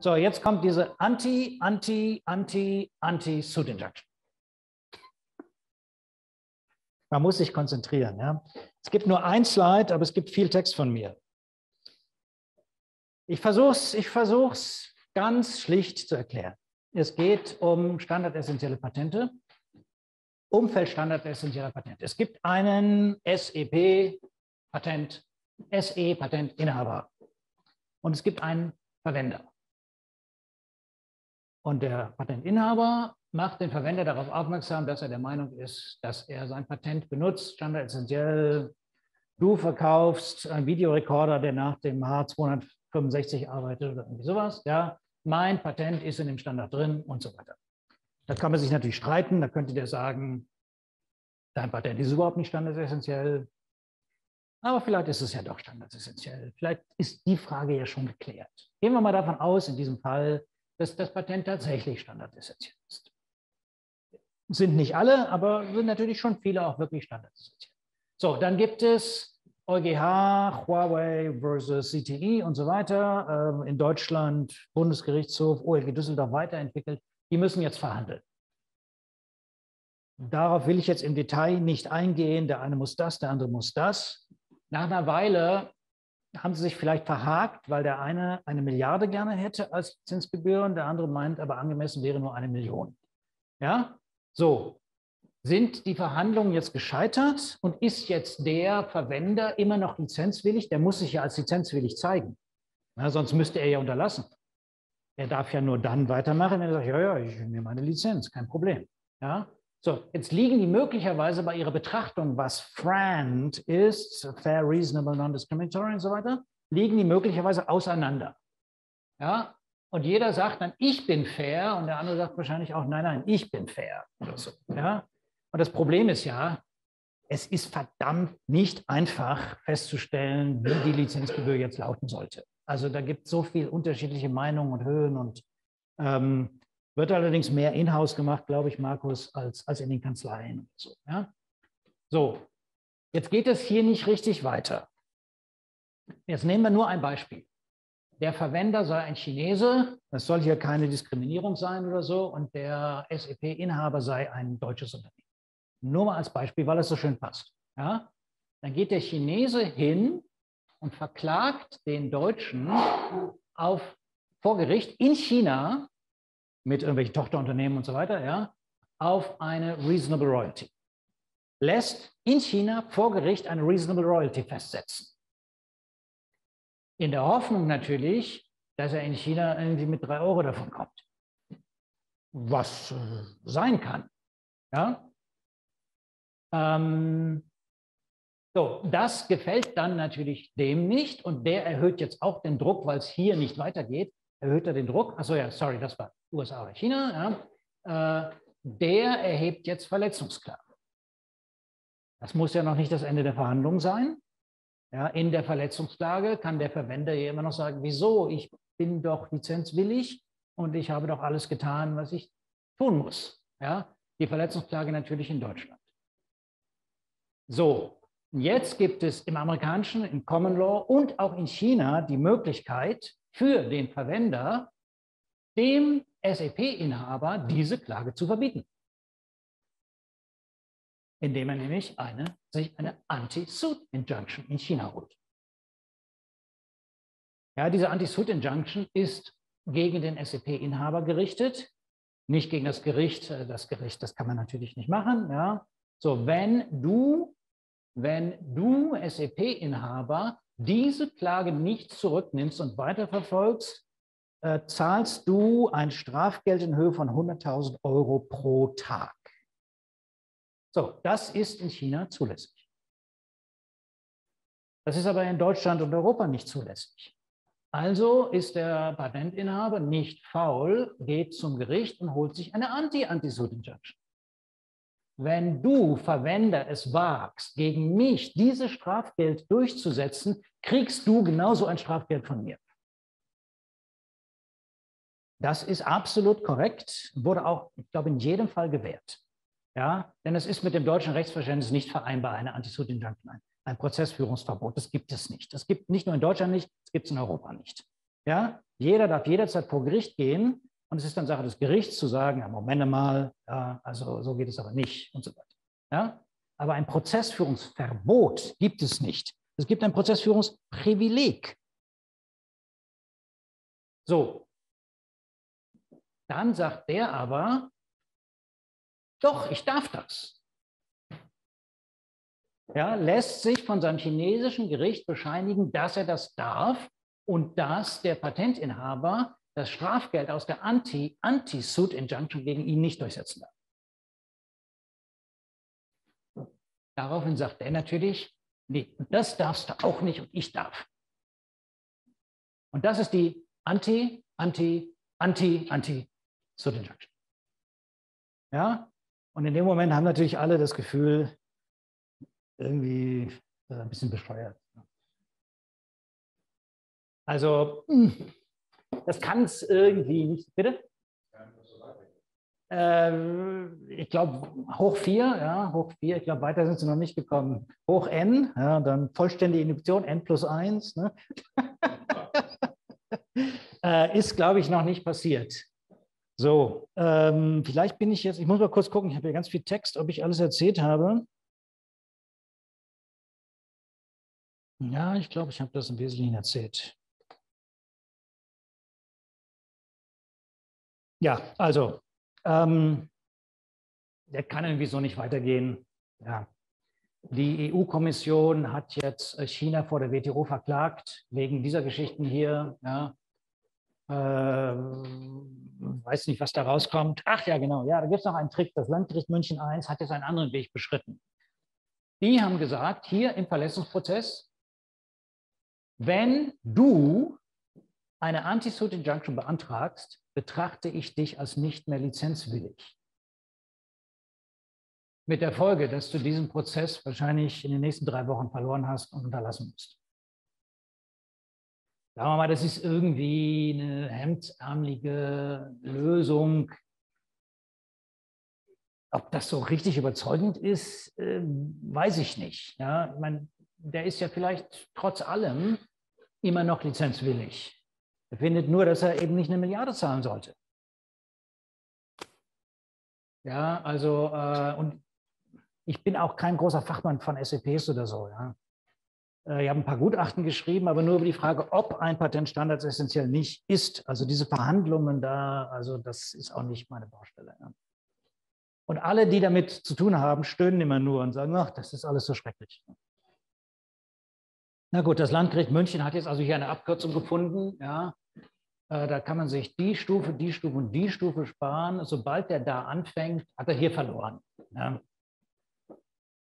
So, jetzt kommt diese Anti, Anti, Anti, Anti-Suit Injunction. Man muss sich konzentrieren. Ja? Es gibt nur ein Slide, aber es gibt viel Text von mir. Ich versuche es ich versuch's ganz schlicht zu erklären. Es geht um standardessentielle Patente, Umfeldstandard essentieller Patente. Es gibt einen SEP-Patent, SE-Patentinhaber und es gibt einen Verwender. Und der Patentinhaber macht den Verwender darauf aufmerksam, dass er der Meinung ist, dass er sein Patent benutzt, standardessentiell. Du verkaufst einen Videorekorder, der nach dem H265 arbeitet oder irgendwie sowas. Ja, mein Patent ist in dem Standard drin und so weiter. Da kann man sich natürlich streiten. Da könnte der sagen, dein Patent ist überhaupt nicht standardessentiell. Aber vielleicht ist es ja doch standardessentiell. Vielleicht ist die Frage ja schon geklärt. Gehen wir mal davon aus, in diesem Fall, dass das Patent tatsächlich standardessentiell ist. Sind nicht alle, aber sind natürlich schon viele auch wirklich standardessentiell. So, dann gibt es EuGH, Huawei versus CTI und so weiter. Ähm, in Deutschland, Bundesgerichtshof, OLG Düsseldorf weiterentwickelt. Die müssen jetzt verhandeln. Darauf will ich jetzt im Detail nicht eingehen. Der eine muss das, der andere muss das. Nach einer Weile haben sie sich vielleicht verhakt, weil der eine eine Milliarde gerne hätte als Zinsgebühren, der andere meint aber angemessen wäre nur eine Million. Ja, so. Sind die Verhandlungen jetzt gescheitert und ist jetzt der Verwender immer noch lizenzwillig? Der muss sich ja als lizenzwillig zeigen. Na, sonst müsste er ja unterlassen. Er darf ja nur dann weitermachen, wenn er sagt, ja, ja, ich nehme meine Lizenz, kein Problem. Ja? So, jetzt liegen die möglicherweise bei ihrer Betrachtung, was FRAND ist, Fair, Reasonable, Non-Discriminatory und so weiter, liegen die möglicherweise auseinander. Ja, und jeder sagt dann, ich bin fair, und der andere sagt wahrscheinlich auch, nein, nein, ich bin fair. Ja? Und das Problem ist ja, es ist verdammt nicht einfach festzustellen, wie die Lizenzgebühr jetzt lauten sollte. Also da gibt es so viele unterschiedliche Meinungen und Höhen und ähm, wird allerdings mehr in-house gemacht, glaube ich, Markus, als, als in den Kanzleien. So, ja? so, jetzt geht es hier nicht richtig weiter. Jetzt nehmen wir nur ein Beispiel der Verwender sei ein Chinese, das soll hier keine Diskriminierung sein oder so, und der SEP-Inhaber sei ein deutsches Unternehmen. Nur mal als Beispiel, weil es so schön passt. Ja? Dann geht der Chinese hin und verklagt den Deutschen auf vor Gericht in China mit irgendwelchen Tochterunternehmen und so weiter, ja, auf eine Reasonable Royalty. Lässt in China vor Gericht eine Reasonable Royalty festsetzen. In der Hoffnung natürlich, dass er in China irgendwie mit drei Euro davon kommt. Was äh, sein kann. Ja? Ähm, so, das gefällt dann natürlich dem nicht und der erhöht jetzt auch den Druck, weil es hier nicht weitergeht. Erhöht er den Druck? Achso, ja, sorry, das war USA oder China. Ja. Äh, der erhebt jetzt Verletzungsklage. Das muss ja noch nicht das Ende der Verhandlungen sein. Ja, in der Verletzungsklage kann der Verwender ja immer noch sagen, wieso, ich bin doch lizenzwillig und ich habe doch alles getan, was ich tun muss. Ja, die Verletzungsklage natürlich in Deutschland. So, jetzt gibt es im amerikanischen, im Common Law und auch in China die Möglichkeit für den Verwender, dem SAP-Inhaber diese Klage zu verbieten indem er nämlich eine, sich eine Anti-Suit-Injunction in China holt. Ja, diese Anti-Suit-Injunction ist gegen den SEP-Inhaber gerichtet, nicht gegen das Gericht. Äh, das Gericht, das kann man natürlich nicht machen. Ja. So, wenn du, wenn du SEP-Inhaber diese Klage nicht zurücknimmst und weiterverfolgst, äh, zahlst du ein Strafgeld in Höhe von 100.000 Euro pro Tag. So, das ist in China zulässig. Das ist aber in Deutschland und Europa nicht zulässig. Also ist der Patentinhaber nicht faul, geht zum Gericht und holt sich eine Anti-Anti-Suit-Injunction. Wenn du, Verwender, es wagst, gegen mich dieses Strafgeld durchzusetzen, kriegst du genauso ein Strafgeld von mir. Das ist absolut korrekt, wurde auch, ich glaube, in jedem Fall gewährt. Ja, denn es ist mit dem deutschen Rechtsverständnis nicht vereinbar, eine Anti-Suit Injunction, ein, ein Prozessführungsverbot. Das gibt es nicht. Das gibt nicht nur in Deutschland nicht, es gibt es in Europa nicht. Ja, jeder darf jederzeit vor Gericht gehen und es ist dann Sache des Gerichts zu sagen, ja, Moment mal, ja, also so geht es aber nicht und so weiter. Ja? Aber ein Prozessführungsverbot gibt es nicht. Es gibt ein Prozessführungsprivileg. So, dann sagt der aber, doch, ich darf das. Ja, lässt sich von seinem chinesischen Gericht bescheinigen, dass er das darf und dass der Patentinhaber das Strafgeld aus der Anti-Suit-Injunction gegen ihn nicht durchsetzen darf. Daraufhin sagt er natürlich, nee, das darfst du auch nicht und ich darf. Und das ist die Anti, Anti, Anti, Anti-Suit-Injunction. Ja, und in dem Moment haben natürlich alle das Gefühl, irgendwie äh, ein bisschen bescheuert. Also, hm, das kann es irgendwie nicht. Bitte? Ähm, ich glaube, hoch 4, ja, hoch 4, ich glaube, weiter sind sie noch nicht gekommen. Hoch n, ja, dann vollständige Induktion, n plus 1, ne? äh, ist, glaube ich, noch nicht passiert. So, ähm, vielleicht bin ich jetzt, ich muss mal kurz gucken, ich habe hier ganz viel Text, ob ich alles erzählt habe. Ja, ich glaube, ich habe das im Wesentlichen erzählt. Ja, also, ähm, der kann irgendwie so nicht weitergehen. Ja. Die EU-Kommission hat jetzt China vor der WTO verklagt, wegen dieser Geschichten hier. Ja. Äh, weiß nicht, was da rauskommt. Ach ja, genau. Ja, da gibt es noch einen Trick. Das Landgericht München I hat jetzt einen anderen Weg beschritten. Die haben gesagt, hier im Verletzungsprozess, wenn du eine Anti-Suit Injunction beantragst, betrachte ich dich als nicht mehr lizenzwillig. Mit der Folge, dass du diesen Prozess wahrscheinlich in den nächsten drei Wochen verloren hast und unterlassen musst. Sagen wir mal, das ist irgendwie eine hemdsärmelige Lösung. Ob das so richtig überzeugend ist, ähm, weiß ich nicht. Ja, meine, der ist ja vielleicht trotz allem immer noch lizenzwillig. Er findet nur, dass er eben nicht eine Milliarde zahlen sollte. Ja, also, äh, und ich bin auch kein großer Fachmann von SAPs oder so. Ja. Äh, ich habe ein paar Gutachten geschrieben, aber nur über die Frage, ob ein Patentstandard essentiell nicht ist. Also diese Verhandlungen da, also das ist auch nicht meine Baustelle. Ja. Und alle, die damit zu tun haben, stöhnen immer nur und sagen, ach, das ist alles so schrecklich. Na gut, das Landgericht München hat jetzt also hier eine Abkürzung gefunden. Ja, äh, da kann man sich die Stufe, die Stufe und die Stufe sparen. Sobald der da anfängt, hat er hier verloren. Ja.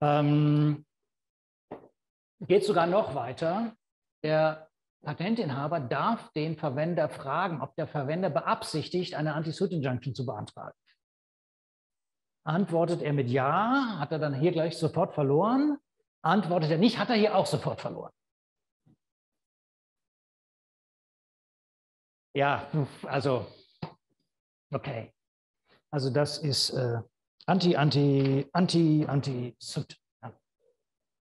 Ähm, geht sogar noch weiter. Der Patentinhaber darf den Verwender fragen, ob der Verwender beabsichtigt, eine Anti-Suit-Injunction zu beantragen. Antwortet er mit Ja, hat er dann hier gleich sofort verloren. Antwortet er nicht, hat er hier auch sofort verloren. Ja, also, okay. Also das ist äh, Anti, Anti, Anti, Anti-Sud.